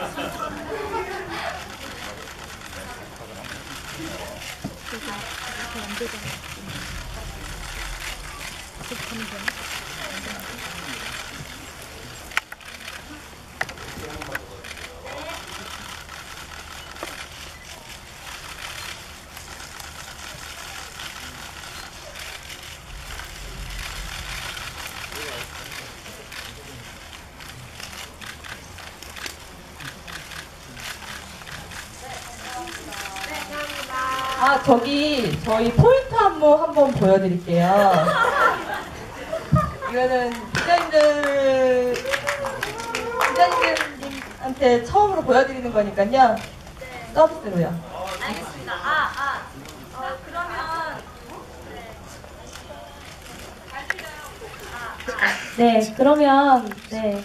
아, 저기 저희 포인트 안무 한번 보여드릴게요. 이거는 기자님들, 기자님들한테 처음으로 보여드리는 거니까요. 서비스로요. 알겠습니다. 아, 아. 어, 그러면 네, 그러면 네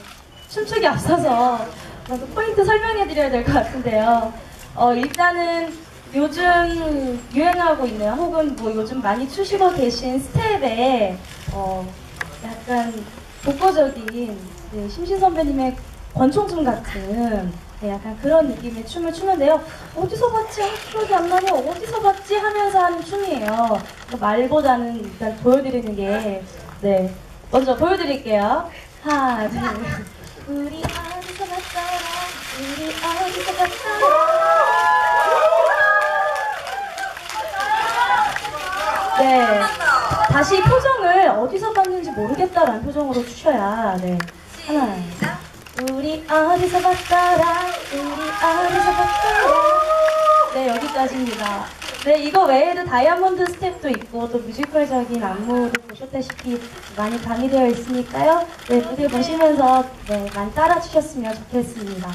춤추기 앞서서 먼저 포인트 설명해 드려야 될 것 같은데요. 어, 일단은 요즘 유행하고 있는 혹은 뭐 요즘 많이 추시고 계신 스텝에 어, 약간 독보적인 네, 심신 선배님의 권총춤 같은 네, 약간 그런 느낌의 춤을 추는데요. 어디서 봤지? 아, 기억이 안 나네. 어디서 봤지? 하면서 하는 춤이에요. 그 말보다는 일단 보여드리는 게 네. 먼저 보여드릴게요. 하나, 둘. 우리 어디서 봤더라? 우리 어디서 봤더라? 네. 다시 표정을 어디서 봤는지 모르겠다라는 표정으로 주셔야 네. 하나. 우리 어디서 봤더라? 우리 어디서 봤더라? 네, 여기까지입니다. 네, 이거 외에도 다이아몬드 스텝도 있고 또 뮤지컬적인 안무도 보셨다시피 많이 가미되어 있으니까요. 네, 무대 보시면서 네, 많이 따라 주셨으면 좋겠습니다.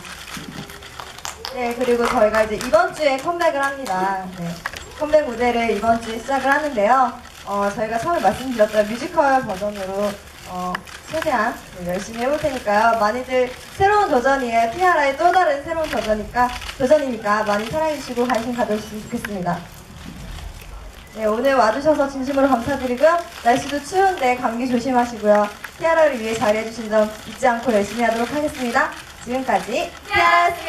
네, 그리고 저희가 이제 이번 주에 컴백을 합니다. 네. 컴백 무대를 이번 주에 시작을 하는데요. 어, 저희가 처음에 말씀드렸던 뮤지컬 버전으로 어, 최대한 네, 열심히 해볼 테니까요. 많이들 새로운 도전이에요. 티아라의 또 다른 새로운 도전이니까, 도전이니까 많이 사랑해주시고 관심 가져주시면 좋겠습니다. 네, 오늘 와주셔서 진심으로 감사드리고요. 날씨도 추운데 감기 조심하시고요. 티아라를 위해 잘해주신 점 잊지 않고 열심히 하도록 하겠습니다. 지금까지 티아라였습니다.